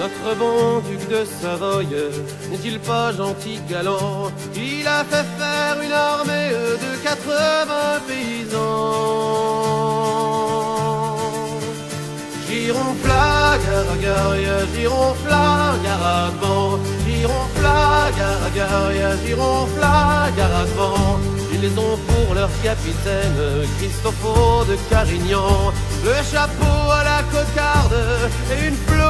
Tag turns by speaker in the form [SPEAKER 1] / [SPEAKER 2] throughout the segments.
[SPEAKER 1] Notre bon duc de Savoie n'est-il pas gentil, galant? Il a fait faire une armée de 80 paysans. Gironfla, garagaria, gironfla, garadvan, gironfla, garagaria, gironfla, garadvan. Ils ont pour leur capitaine Christophe de Carignan, le chapeau à la cocarde et une floquée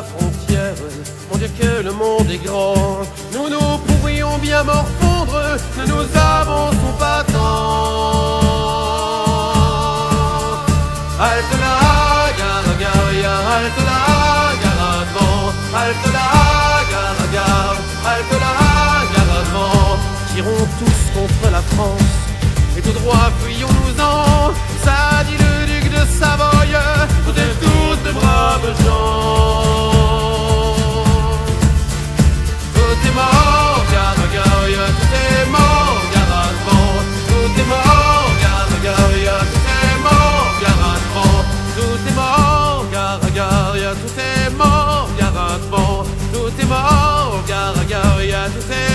[SPEAKER 1] la frontière, mon Dieu que le monde est grand. Nous nous pourrions bien morfondre, ne nous avançons pas tant. Halte là, gare, gare, halte là, gare avant, halte là, gare, gare, halte là, gare avant. Tirons tous contre la France, et tout droit fuyons-nous-en. Gare,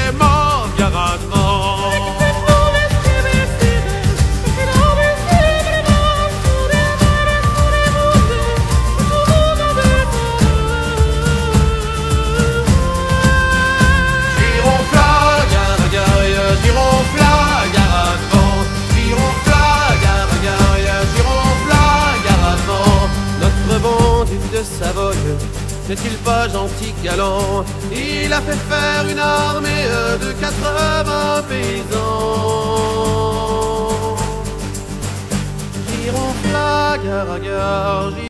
[SPEAKER 1] N'est-il pas gentil, galant Il a fait faire une armée de 80 paysans. Gironfla, gare, gare,